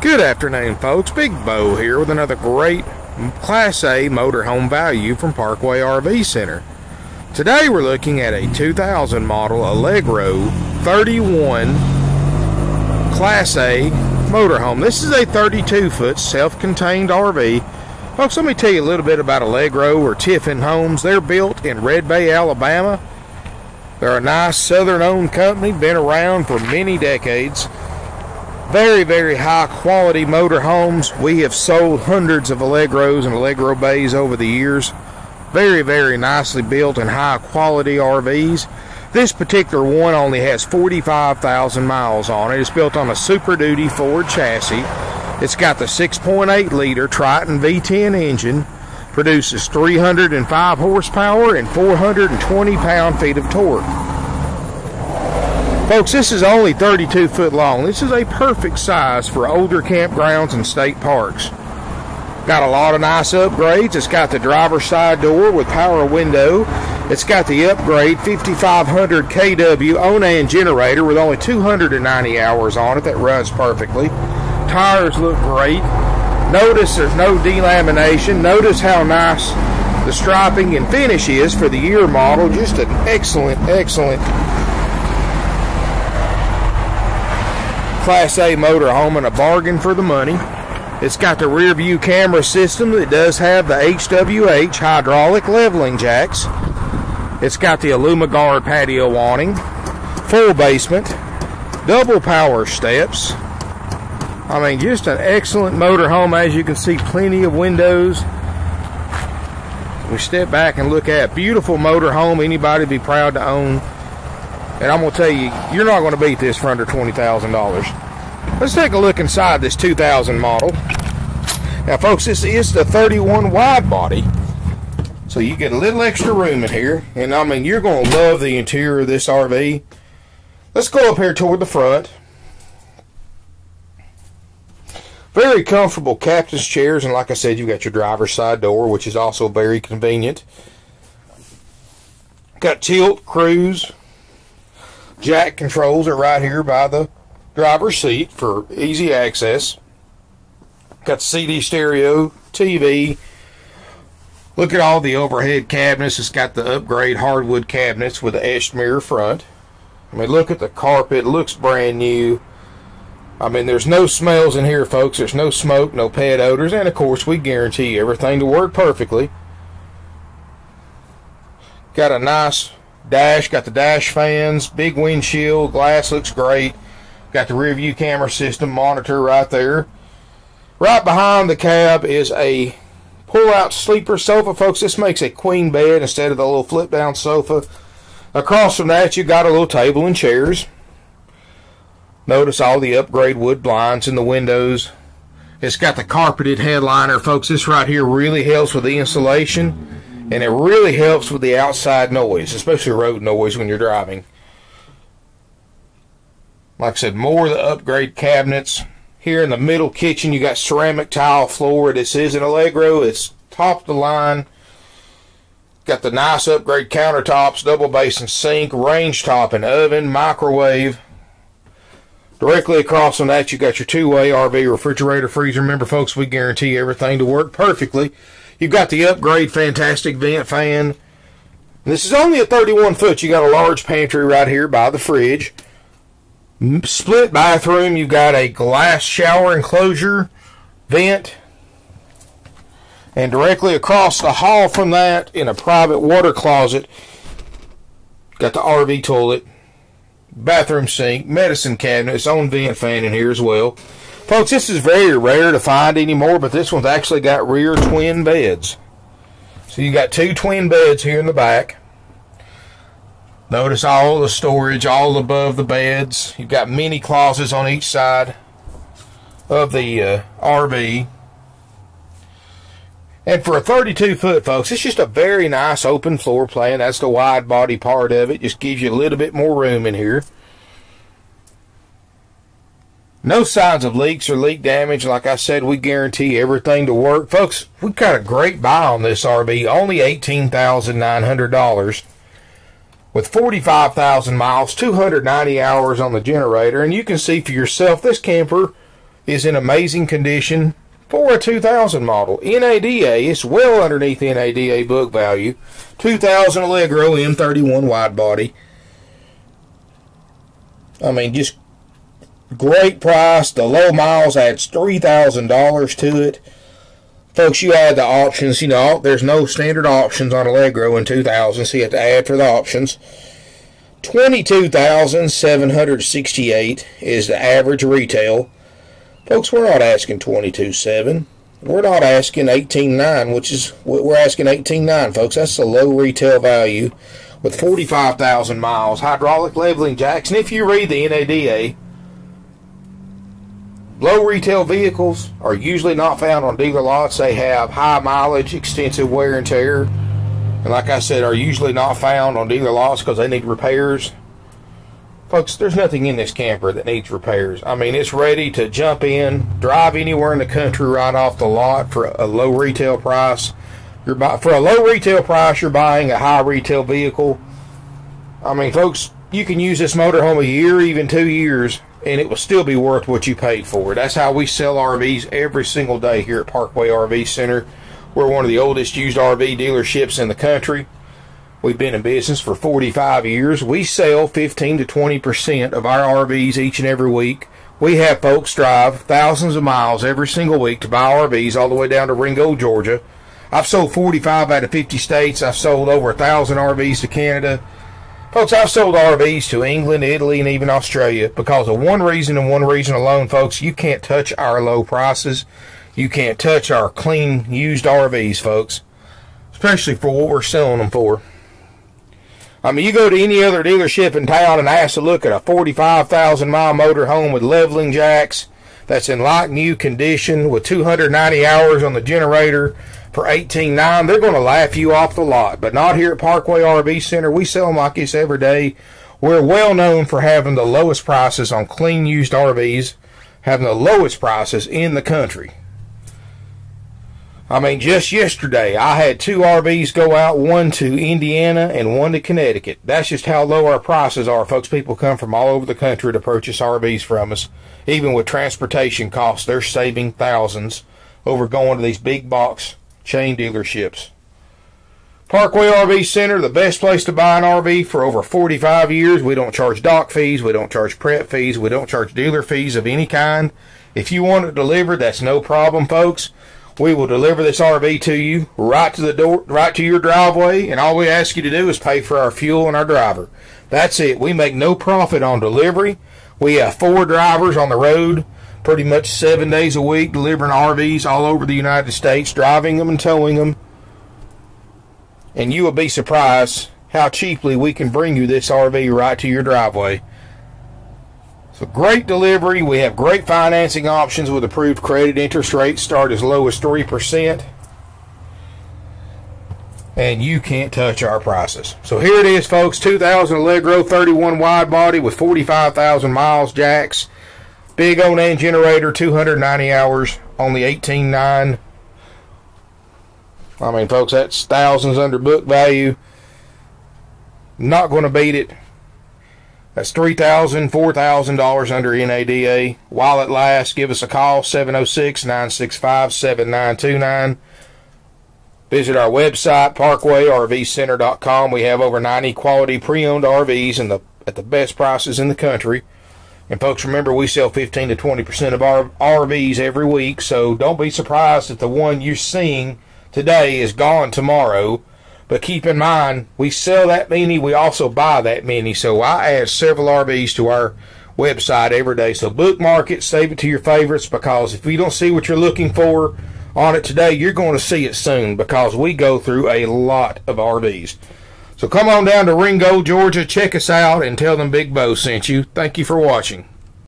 Good afternoon, folks. Big Bo here with another great Class A motorhome value from Parkway RV Center. Today we're looking at a 2000 model Allegro 31 Class A motorhome. This is a 32 foot self contained RV. Folks, let me tell you a little bit about Allegro or Tiffin Homes. They're built in Red Bay, Alabama. They're a nice southern owned company, been around for many decades. Very, very high quality motorhomes. We have sold hundreds of Allegros and Allegro Bays over the years. Very, very nicely built and high quality RVs. This particular one only has 45,000 miles on it. It's built on a Super Duty Ford chassis. It's got the 6.8 liter Triton V10 engine, produces 305 horsepower and 420 pound feet of torque. Folks, this is only 32 foot long. This is a perfect size for older campgrounds and state parks. Got a lot of nice upgrades. It's got the driver's side door with power window. It's got the upgrade 5500 kW Onan generator with only 290 hours on it that runs perfectly. Tires look great. Notice there's no delamination. Notice how nice the striping and finish is for the year model. Just an excellent, excellent Class A motorhome and a bargain for the money. It's got the rear view camera system that does have the HWH hydraulic leveling jacks. It's got the Aluma Guard patio awning, full basement, double power steps. I mean, just an excellent motorhome. As you can see, plenty of windows. We step back and look at beautiful motorhome. Anybody be proud to own. And I'm going to tell you, you're not going to beat this for under $20,000. Let's take a look inside this 2000 model. Now, folks, this is the 31 wide body. So you get a little extra room in here. And, I mean, you're going to love the interior of this RV. Let's go up here toward the front. Very comfortable captain's chairs. And like I said, you've got your driver's side door, which is also very convenient. Got tilt, cruise, jack controls are right here by the driver's seat for easy access. Got CD stereo, TV. Look at all the overhead cabinets. It's got the upgrade hardwood cabinets with the etched mirror front. I mean, look at the carpet. It looks brand new. I mean, there's no smells in here, folks. There's no smoke, no pet odors, and of course, we guarantee everything to work perfectly. Got a nice dash, got the dash fans, big windshield, glass looks great. Got the rear view camera system monitor right there. Right behind the cab is a pull-out sleeper sofa, folks. This makes a queen bed instead of the little flip-down sofa. Across from that, you got a little table and chairs. Notice all the upgrade wood blinds in the windows. It's got the carpeted headliner, folks. This right here really helps with the insulation and it really helps with the outside noise, especially road noise when you're driving. Like I said, more of the upgrade cabinets. Here in the middle kitchen, you got ceramic tile floor. This is an Allegro. It's top of the line. Got the nice upgrade countertops, double basin sink, range top and oven, microwave. Directly across from that, you got your two-way RV refrigerator freezer. Remember, folks, we guarantee everything to work perfectly. You've got the upgrade fantastic vent fan. This is only a 31 foot. You got a large pantry right here by the fridge. Split bathroom. You've got a glass shower enclosure, vent. And directly across the hall from that, in a private water closet, got the RV toilet, bathroom sink, medicine cabinet, its own vent fan in here as well. Folks, this is very rare to find anymore, but this one's actually got rear twin beds. So you got two twin beds here in the back. Notice all the storage all above the beds. You've got mini closets on each side of the uh, RV. And for a 32 foot, folks, it's just a very nice open floor plan. That's the wide body part of it. Just gives you a little bit more room in here. No signs of leaks or leak damage. Like I said, we guarantee everything to work. Folks, we got a great buy on this RV. Only $18,900 with 45,000 miles, 290 hours on the generator. And you can see for yourself, this camper is in amazing condition for a 2000 model. NADA, it's well underneath NADA book value. 2000 Allegro M31 wide body. I mean, just great price. The low miles adds $3,000 to it. Folks, you add the options. You know, there's no standard options on Allegro in 2000, so you have to add for the options. 22,768 is the average retail. Folks, we're not asking 22.7. We're not asking 18.9, which is what we're asking 18.9, folks. That's a low retail value with 45,000 miles. Hydraulic leveling jacks. And if you read the NADA, low retail vehicles are usually not found on dealer lots. They have high mileage, extensive wear and tear. And like I said, are usually not found on dealer lots because they need repairs. Folks, there's nothing in this camper that needs repairs. I mean, it's ready to jump in, drive anywhere in the country right off the lot for a low retail price. You're buy, for a low retail price, you're buying a high retail vehicle. I mean, folks, you can use this motorhome a year, even two years, and it will still be worth what you paid for. It. That's how we sell RVs every single day here at Parkway RV Center. We're one of the oldest used RV dealerships in the country. We've been in business for 45 years. We sell 15 to 20% of our RVs each and every week. We have folks drive thousands of miles every single week to buy RVs all the way down to Ringgold, Georgia. I've sold 45 out of 50 states. I've sold over a thousand RVs to Canada. Folks, I've sold RVs to England, Italy, and even Australia because of one reason and one reason alone, folks. You can't touch our low prices. You can't touch our clean used RVs, folks, especially for what we're selling them for. I mean, you go to any other dealership in town and ask to look at a 45,000 mile motor home with leveling jacks that's in like new condition with 290 hours on the generator for 18.9. They're going to laugh you off the lot, but not here at Parkway RV Center. We sell them like this every day. We're well known for having the lowest prices on clean used RVs, having the lowest prices in the country. I mean, just yesterday, I had two RVs go out, one to Indiana and one to Connecticut. That's just how low our prices are, folks. People come from all over the country to purchase RVs from us. Even with transportation costs, they're saving thousands over going to these big box chain dealerships. Parkway RV Center, the best place to buy an RV for over 45 years. We don't charge dock fees, we don't charge prep fees, we don't charge dealer fees of any kind. If you want it delivered, that's no problem, folks. We will deliver this RV to you right to the door, right to your driveway, and all we ask you to do is pay for our fuel and our driver. That's it. We make no profit on delivery. We have four drivers on the road pretty much seven days a week delivering RVs all over the United States, driving them and towing them. And you will be surprised how cheaply we can bring you this RV right to your driveway. So great delivery. We have great financing options with approved credit. Interest rates start as low as 3%. And you can't touch our prices. So here it is, folks. 2000 Allegro 31 wide body with 45,000 miles jacks. Big Onan generator, 290 hours, on only 18.9. I mean, folks, that's thousands under book value. Not going to beat it. That's $3,000, $4,000 under NADA. While it lasts, give us a call, 706 965 7929. Visit our website, parkwayrvcenter.com. We have over 90 quality pre owned RVs in the, at the best prices in the country. And folks, remember, we sell 15 to 20% of our RVs every week, so don't be surprised if the one you're seeing today is gone tomorrow. But keep in mind, we sell that many, we also buy that many. So I add several RVs to our website every day. So bookmark it, save it to your favorites because if you don't see what you're looking for on it today, you're going to see it soon because we go through a lot of RVs. So come on down to Ringgold, Georgia, check us out, and tell them Big Bo sent you. Thank you for watching.